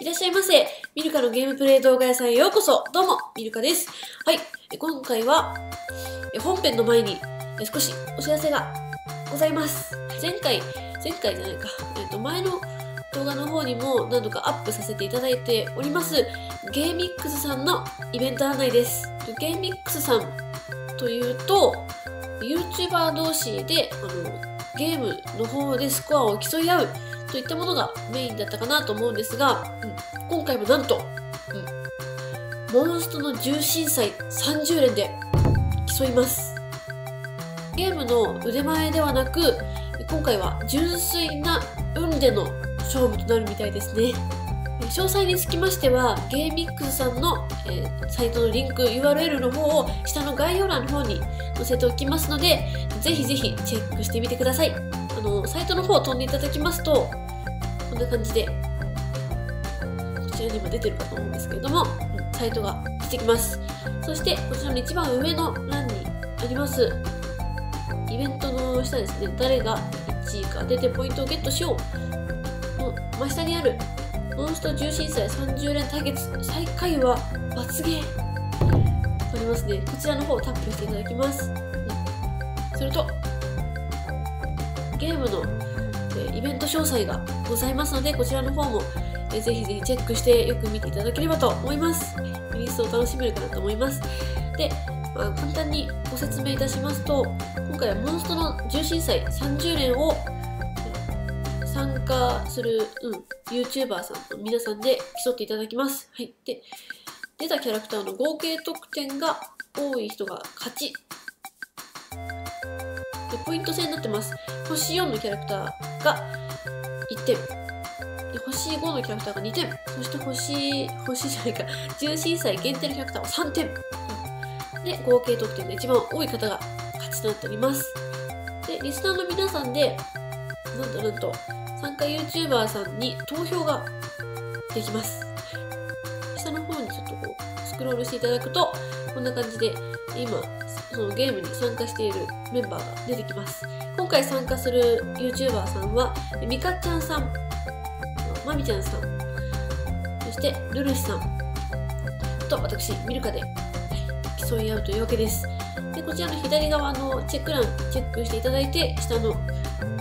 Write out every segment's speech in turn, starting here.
いらっしゃいませ。ミルカのゲームプレイ動画屋さんへようこそ。どうも、ミルカです。はい。今回は、本編の前に少しお知らせがございます。前回、前回じゃないか。えっと、前の動画の方にも何度かアップさせていただいております、ゲーミックスさんのイベント案内です。ゲーミックスさんというと、YouTuber 同士で、あの、ゲームの方でスコアを競い合うといったものがメインだったかなと思うんですが、うん、今回もなんと、うん、モンストの重心祭30連で競います。ゲームの腕前ではなく、今回は純粋な運での勝負となるみたいですね。詳細につきましては、ゲーミックスさんの、えー、サイトのリンク、URL の方を下の概要欄の方に載せておきますので、ぜひぜひチェックしてみてください。あの、サイトの方を飛んでいただきますと、こんな感じで、こちらにも出てるかと思うんですけれども、サイトが出てきます。そして、こちらの一番上の欄にあります、イベントの下ですね、誰が1位か出てポイントをゲットしようの真下にあるモンスト重心祭30連対決最下位は罰ゲーありますね。こちらの方をタップしていただきます、するとゲームの、えイベント詳細がございますのでこちらの方も、えぜひぜひチェックしてよく見ていただければと思いますリリースを楽しめるかなと思いますで、まあ、簡単にご説明いたしますと今回はモンストの重心祭30連を参加する、うん、YouTuber さんと皆さんで競っていただきます。はい。で、出たキャラクターの合計得点が多い人が勝ち。ポイント制になってます。星4のキャラクターが1点。で、星5のキャラクターが2点。そして星、星じゃないか、重心祭限定のキャラクターは3点。で、合計得点が一番多い方が勝ちとなっております。で、リスナーの皆さんで、なんとなんと、参加 YouTuber さんに投票ができます。下の方にちょっとこう、スクロールしていただくと、こんな感じで、今、そのゲームに参加しているメンバーが出てきます。今回参加する YouTuber さんは、みかちゃんさん、まみちゃんさん、そしてルルシさんと私、ミルカで競い合うというわけです。でこちらの左側のチェック欄チェックしていただいて、下の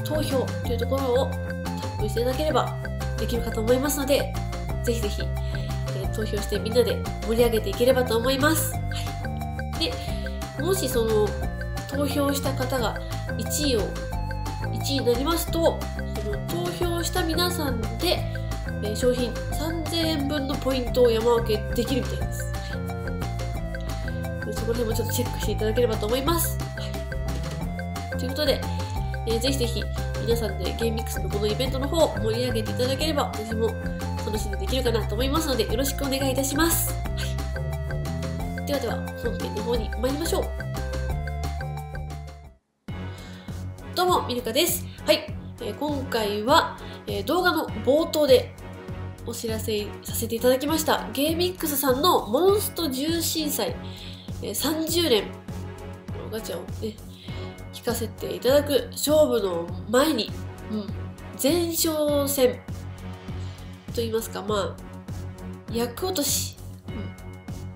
投票というところをタップしていただければできるかと思いますので、ぜひぜひ、え、投票してみんなで盛り上げていければと思います。もしその投票した方が1位を、1位になりますと、その投票した皆さんで、えー、商品3000円分のポイントを山分けできるみたいです。そこら辺もちょっとチェックしていただければと思います。はい、ということで、えー、ぜひぜひ皆さんでゲーミックスのこのイベントの方を盛り上げていただければ私も楽しんでできるかなと思いますのでよろしくお願いいたします。はい、ではでは本編の方に参りましょう。どうも、ミルカです。はい、えー、今回は、えー、動画の冒頭でお知らせさせていただきましたゲーミックスさんのモンスト重心祭、えー、30連ガチャをね聞かせていただく勝負の前に、うん、前哨戦と言いますか、まあ、役落とし、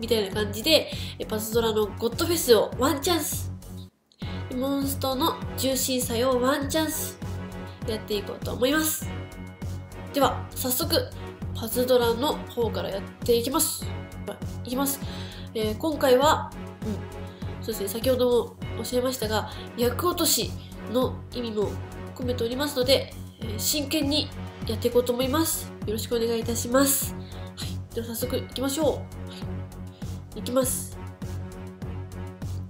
みたいな感じで、パズドラのゴッドフェスをワンチャンス、モンストの重心祭をワンチャンスやっていこうと思います。では、早速、パズドラの方からやっていきます。いきます。えー、今回は、うん、そうですね、先ほども教えましたが、役落としの意味も込めておりますので、えー、真剣にやっていこうと思います。よろしくお願いいたします。はい。では早速行きましょう。はい。いきます。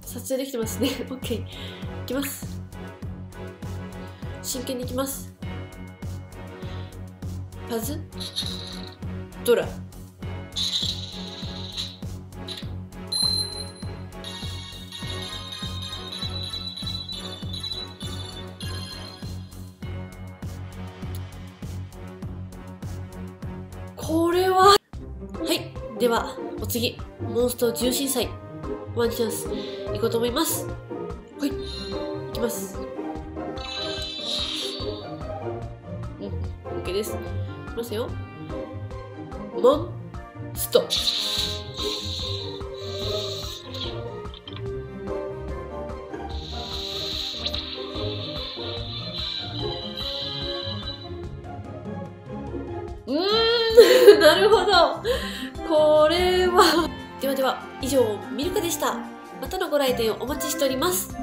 撮影できてますね。OK。いきます。真剣に行きます。パズドラ。ではお次モンスト重心祭ワンチャンスいこうと思います。はいいきます。うん OK です。いきますよ。モンスト。なるほど。これは。ではでは以上ミルカでした。またのご来店をお待ちしております。